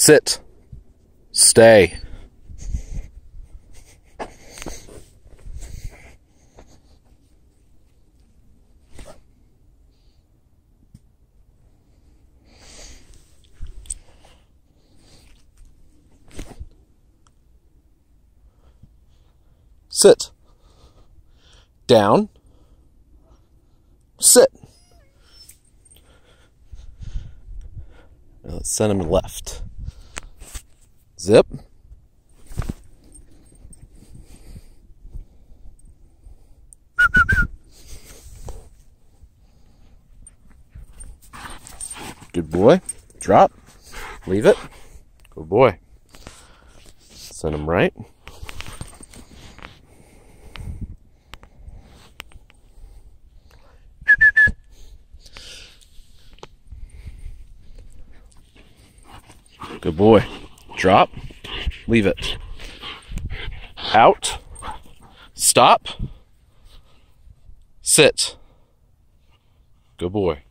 Sit. Stay. Sit. Down. Sit. Now let's send him left. Zip. Good boy. Drop. Leave it. Good boy. Send him right. Good boy. Drop. Leave it. Out. Stop. Sit. Good boy.